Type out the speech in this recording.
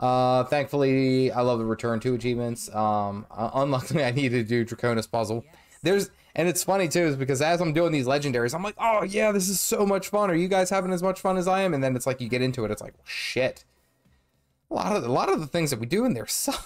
Uh, thankfully, I love the return to achievements. Um, uh, unluckily, I need to do Draconis puzzle. There's and it's funny too, is because as I'm doing these legendaries, I'm like, oh yeah, this is so much fun. Are you guys having as much fun as I am? And then it's like you get into it, it's like shit. A lot of a lot of the things that we do in there suck.